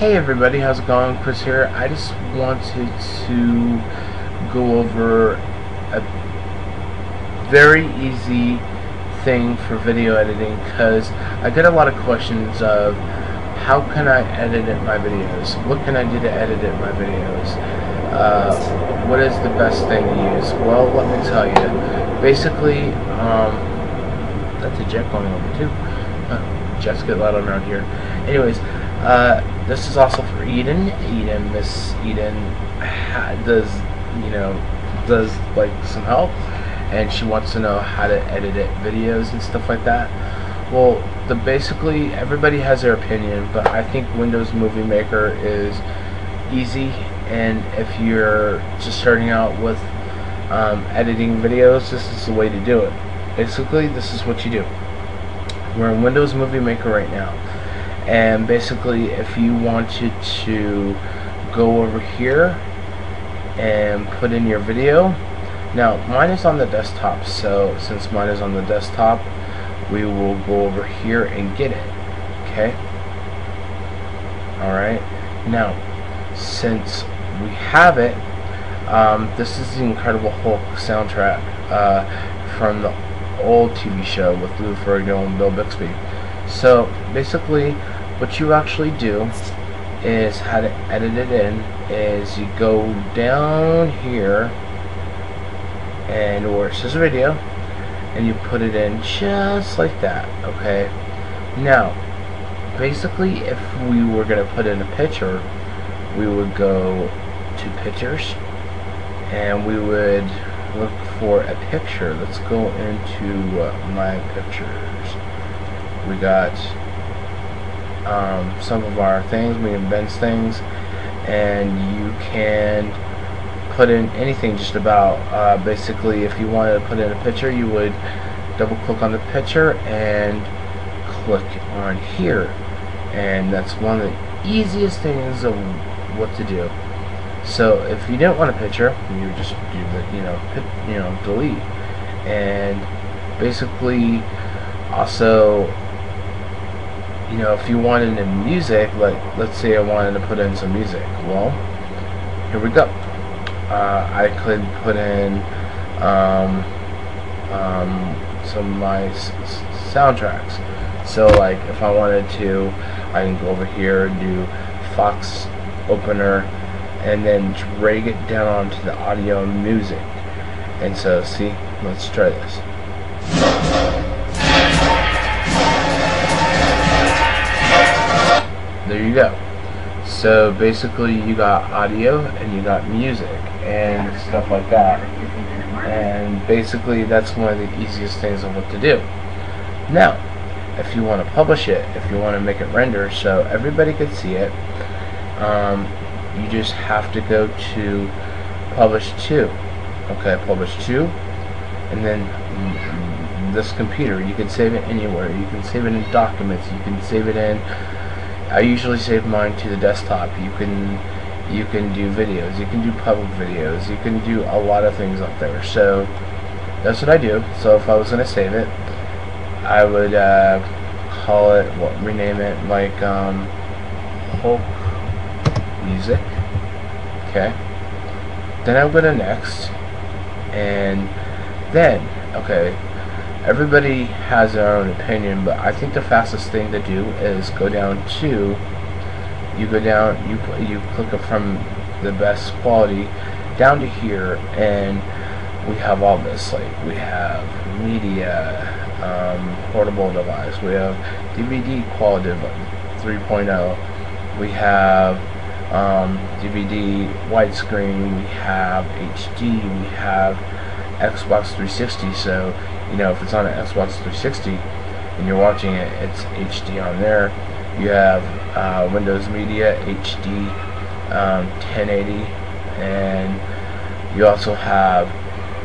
Hey everybody, how's it going? Chris here. I just wanted to go over a very easy thing for video editing because I get a lot of questions of how can I edit my videos? What can I do to edit my videos? Uh, what is the best thing to use? Well, let me tell you. Basically, um, that's a jet going over too. Jets get loud around here. Anyways, uh, this is also for Eden. Eden, Miss Eden, does you know does like some help, and she wants to know how to edit it, videos and stuff like that. Well, the basically everybody has their opinion, but I think Windows Movie Maker is easy, and if you're just starting out with um, editing videos, this is the way to do it. Basically, this is what you do. We're in Windows Movie Maker right now and basically if you wanted to go over here and put in your video. Now mine is on the desktop so since mine is on the desktop we will go over here and get it okay? Alright now since we have it um, this is the Incredible Hulk soundtrack uh, from the old TV show with Lou Ferrigno and Bill Bixby. So basically what you actually do is how to edit it in is you go down here and where it says video and you put it in just like that okay? Now basically if we were going to put in a picture we would go to pictures and we would look for a picture. Let's go into uh, my pictures. We got um, some of our things, we Ben's things, and you can put in anything just about. Uh, basically, if you wanted to put in a picture, you would double click on the picture and click on here. And that's one of the easiest things of what to do. So if you didn't want a picture, you just do the, you know, you know, delete. And basically, also you know, if you wanted in music, like let's say I wanted to put in some music, well, here we go. Uh, I could put in um, um, some of my soundtracks. So like if I wanted to, I can go over here, and do Fox opener, and then drag it down onto the audio music. And so see, let's try this. There you go. So basically you got audio and you got music and stuff like that. And basically that's one of the easiest things of what to do. Now, if you want to publish it, if you want to make it render so everybody could see it, um, you just have to go to publish to. Okay, publish to, and then this computer, you can save it anywhere. You can save it in documents, you can save it in I usually save mine to the desktop. You can you can do videos, you can do public videos, you can do a lot of things up there. So that's what I do. So if I was to save it, I would uh, call it, what, rename it like um, Hulk Music. Okay. Then I would go to next, and then okay, everybody has their own opinion, but I think the fastest thing to do is go down to you go down you you click it from the best quality down to here and we have all this like we have media um, portable device we have DVD quality 3.0 we have um, DVD widescreen we have HD we have Xbox 360 so you know, if it's on an Xbox 360 and you're watching it, it's HD on there. You have uh, Windows Media HD um, 1080, and you also have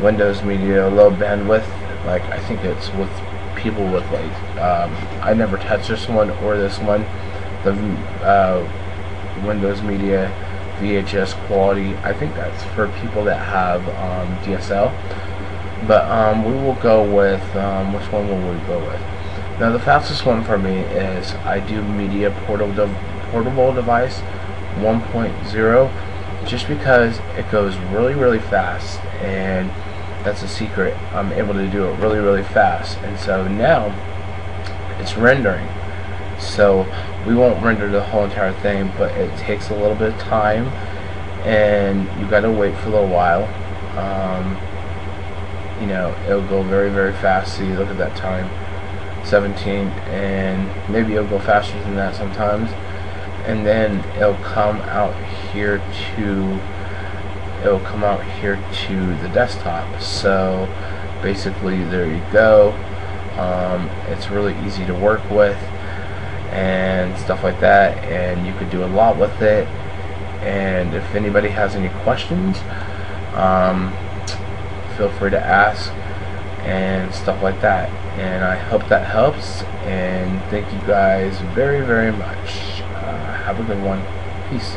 Windows Media low bandwidth. Like I think it's with people with like um, I never touched this one or this one. The uh, Windows Media VHS quality. I think that's for people that have um, DSL but um, we will go with, um, which one will we go with? Now the fastest one for me is I do media portable, portable device 1.0 just because it goes really really fast and that's a secret. I'm able to do it really really fast. And so now it's rendering. So we won't render the whole entire thing but it takes a little bit of time and you gotta wait for a little while. Um, you know it'll go very very fast. See look at that time 17 and maybe it'll go faster than that sometimes. And then it'll come out here to it'll come out here to the desktop. So basically there you go. Um, it's really easy to work with and stuff like that and you could do a lot with it. And if anybody has any questions um, feel free to ask and stuff like that. And I hope that helps and thank you guys very very much. Uh, have a good one. Peace